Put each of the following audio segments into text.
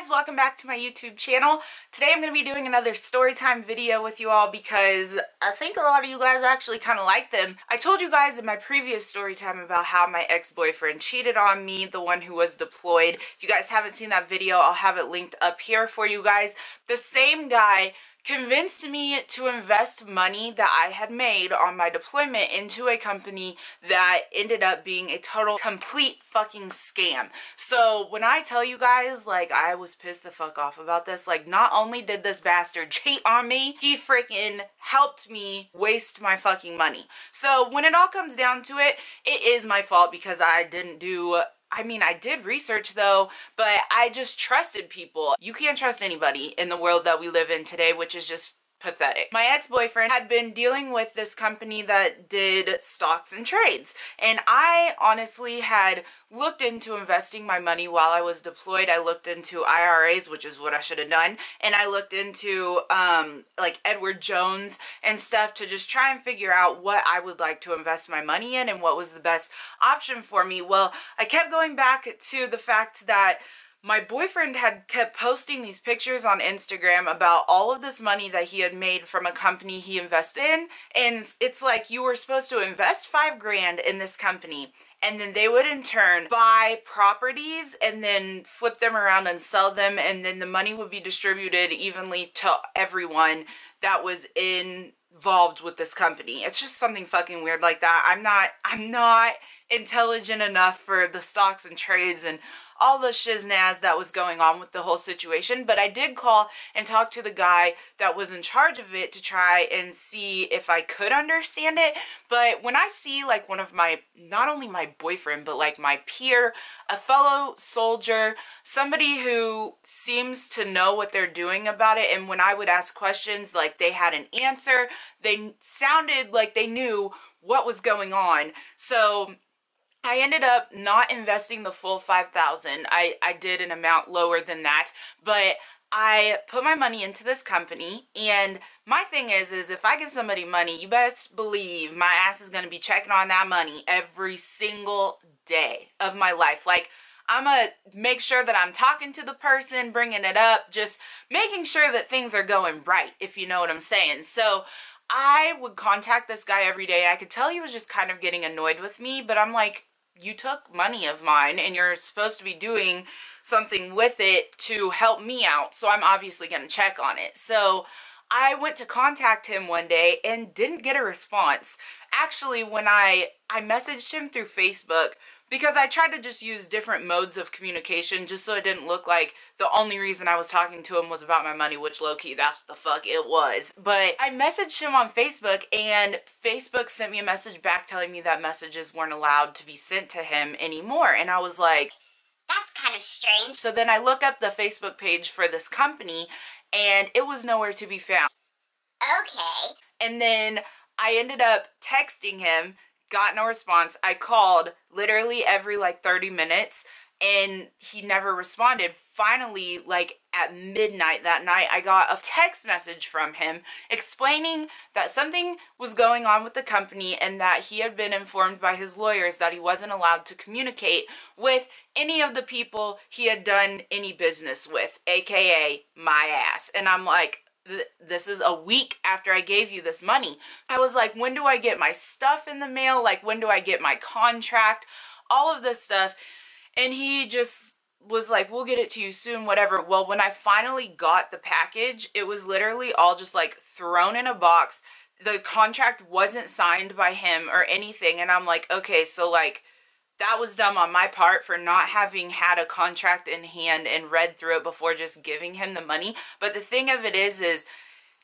guys, welcome back to my YouTube channel. Today I'm going to be doing another story time video with you all because I think a lot of you guys actually kind of like them. I told you guys in my previous story time about how my ex-boyfriend cheated on me, the one who was deployed. If you guys haven't seen that video, I'll have it linked up here for you guys. The same guy convinced me to invest money that I had made on my deployment into a company that ended up being a total complete fucking scam. So when I tell you guys like I was pissed the fuck off about this, like not only did this bastard cheat on me, he freaking helped me waste my fucking money. So when it all comes down to it, it is my fault because I didn't do I mean, I did research though, but I just trusted people. You can't trust anybody in the world that we live in today, which is just pathetic. My ex-boyfriend had been dealing with this company that did stocks and trades and I honestly had looked into investing my money while I was deployed. I looked into IRAs, which is what I should have done, and I looked into um, like Edward Jones and stuff to just try and figure out what I would like to invest my money in and what was the best option for me. Well, I kept going back to the fact that my boyfriend had kept posting these pictures on Instagram about all of this money that he had made from a company he invested in. And it's like you were supposed to invest five grand in this company and then they would in turn buy properties and then flip them around and sell them and then the money would be distributed evenly to everyone that was involved with this company. It's just something fucking weird like that. I'm not I'm not intelligent enough for the stocks and trades and all the shiznaz that was going on with the whole situation. But I did call and talk to the guy that was in charge of it to try and see if I could understand it. But when I see like one of my, not only my boyfriend, but like my peer, a fellow soldier, somebody who seems to know what they're doing about it. And when I would ask questions, like they had an answer, they sounded like they knew what was going on. So I ended up not investing the full 5000 I, I did an amount lower than that, but I put my money into this company and my thing is, is if I give somebody money, you best believe my ass is going to be checking on that money every single day of my life. Like, I'm going to make sure that I'm talking to the person, bringing it up, just making sure that things are going right, if you know what I'm saying. So I would contact this guy every day. I could tell he was just kind of getting annoyed with me, but I'm like, you took money of mine and you're supposed to be doing something with it to help me out. So I'm obviously going to check on it. So I went to contact him one day and didn't get a response. Actually, when I, I messaged him through Facebook, because I tried to just use different modes of communication just so it didn't look like the only reason I was talking to him was about my money, which low-key, that's the fuck it was. But I messaged him on Facebook and Facebook sent me a message back telling me that messages weren't allowed to be sent to him anymore. And I was like, that's kind of strange. So then I look up the Facebook page for this company and it was nowhere to be found. Okay. And then I ended up texting him got no response. I called literally every like 30 minutes and he never responded. Finally, like at midnight that night, I got a text message from him explaining that something was going on with the company and that he had been informed by his lawyers that he wasn't allowed to communicate with any of the people he had done any business with, aka my ass. And I'm like, this is a week after I gave you this money. I was like, when do I get my stuff in the mail? Like, when do I get my contract? All of this stuff. And he just was like, we'll get it to you soon, whatever. Well, when I finally got the package, it was literally all just like thrown in a box. The contract wasn't signed by him or anything. And I'm like, okay, so like, that was dumb on my part for not having had a contract in hand and read through it before just giving him the money. But the thing of it is, is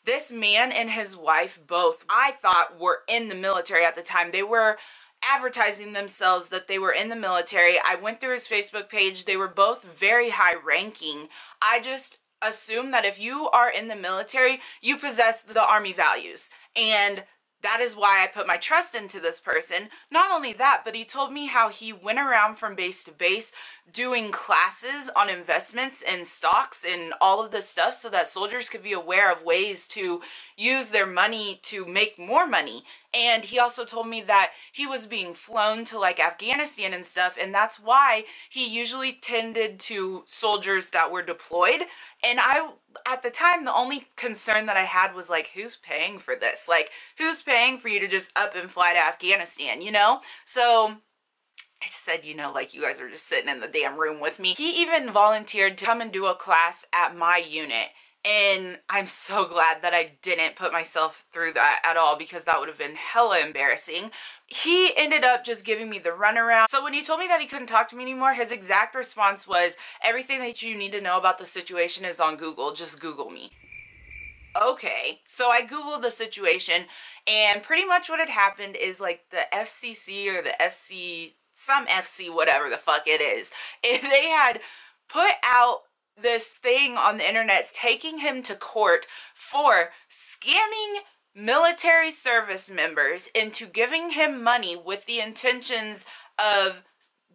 this man and his wife both, I thought, were in the military at the time. They were advertising themselves that they were in the military. I went through his Facebook page. They were both very high ranking. I just assume that if you are in the military, you possess the army values. And that is why I put my trust into this person. Not only that, but he told me how he went around from base to base doing classes on investments and stocks and all of this stuff so that soldiers could be aware of ways to use their money to make more money. And he also told me that he was being flown to like Afghanistan and stuff, and that's why he usually tended to soldiers that were deployed. And I, at the time, the only concern that I had was like, who's paying for this? Like, who's paying for you to just up and fly to Afghanistan, you know? So I just said, you know, like you guys are just sitting in the damn room with me. He even volunteered to come and do a class at my unit. And I'm so glad that I didn't put myself through that at all because that would have been hella embarrassing. He ended up just giving me the runaround. So when he told me that he couldn't talk to me anymore, his exact response was, everything that you need to know about the situation is on Google. Just Google me. Okay, so I Googled the situation and pretty much what had happened is like the FCC or the FC some FC, whatever the fuck it is, if they had put out this thing on the internet taking him to court for scamming military service members into giving him money with the intentions of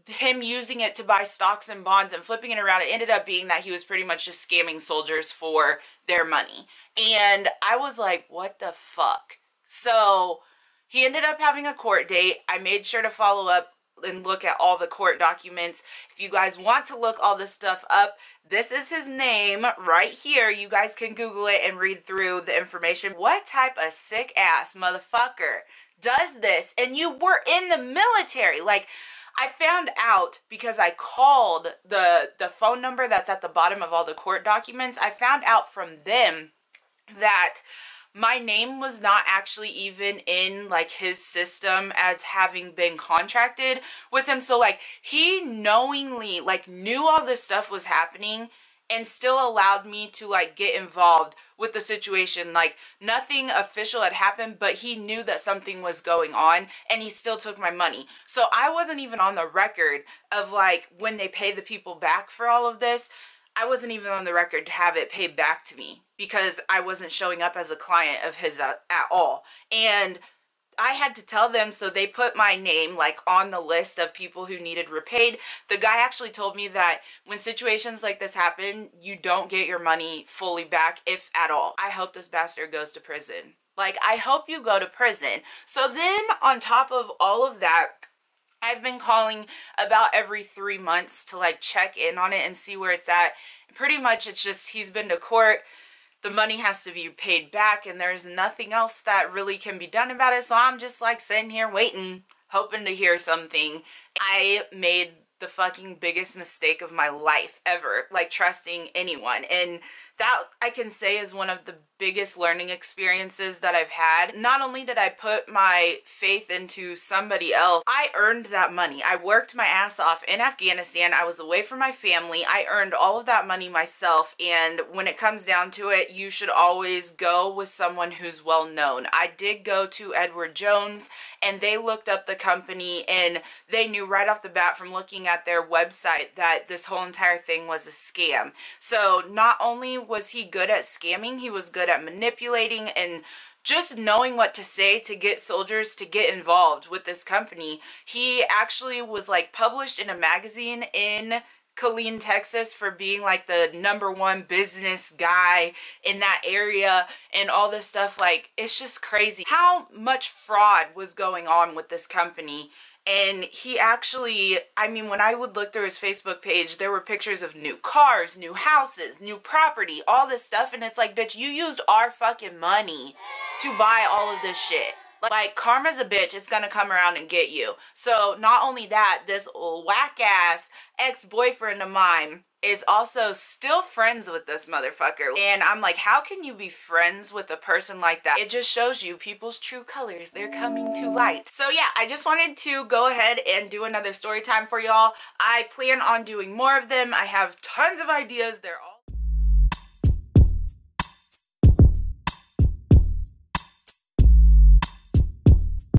him using it to buy stocks and bonds and flipping it around, it ended up being that he was pretty much just scamming soldiers for their money. And I was like, what the fuck? So he ended up having a court date. I made sure to follow up and look at all the court documents. If you guys want to look all this stuff up, this is his name right here. You guys can Google it and read through the information. What type of sick ass motherfucker does this? And you were in the military. Like, I found out because I called the the phone number that's at the bottom of all the court documents. I found out from them that my name was not actually even in like his system as having been contracted with him. So like he knowingly like knew all this stuff was happening and still allowed me to like get involved with the situation. Like nothing official had happened but he knew that something was going on and he still took my money. So i wasn't even on the record of like when they pay the people back for all of this I wasn't even on the record to have it paid back to me because I wasn't showing up as a client of his uh, at all. And I had to tell them, so they put my name like on the list of people who needed repaid. The guy actually told me that when situations like this happen, you don't get your money fully back, if at all. I hope this bastard goes to prison. Like, I hope you go to prison. So then, on top of all of that, I've been calling about every three months to like check in on it and see where it's at. Pretty much it's just he's been to court, the money has to be paid back and there's nothing else that really can be done about it. So I'm just like sitting here waiting, hoping to hear something. I made the fucking biggest mistake of my life ever, like trusting anyone. And that I can say is one of the biggest learning experiences that I've had. Not only did I put my faith into somebody else, I earned that money. I worked my ass off in Afghanistan. I was away from my family. I earned all of that money myself. And when it comes down to it, you should always go with someone who's well known. I did go to Edward Jones and they looked up the company and they knew right off the bat from looking at their website that this whole entire thing was a scam. So not only was he good at scamming, he was good at manipulating and just knowing what to say to get soldiers to get involved with this company. He actually was like published in a magazine in Killeen, Texas for being like the number one business guy in that area and all this stuff. Like, it's just crazy how much fraud was going on with this company and he actually i mean when i would look through his facebook page there were pictures of new cars new houses new property all this stuff. And it's like bitch you used our fucking money to buy all of this shit. Like karma's a bitch. It's gonna come around and get you. So not only that this whack ass ex-boyfriend of mine is also still friends with this motherfucker. And I'm like, how can you be friends with a person like that? It just shows you people's true colors. They're coming to light. So yeah, I just wanted to go ahead and do another story time for y'all. I plan on doing more of them. I have tons of ideas. They're all